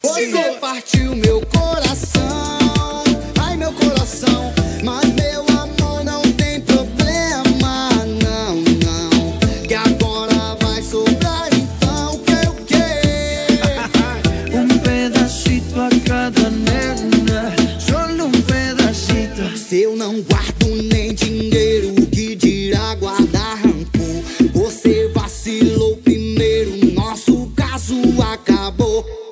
Você partiu meu coração, ai meu coração, mas meu amor não tem problema, não, não. Que agora vai sobrar então o que eu quero. um pedacito a cada nena, só num pedacito. Se eu não guardo nem dinheiro, o que dirá guardar rancor? Você vacilou primeiro, nosso caso acabou.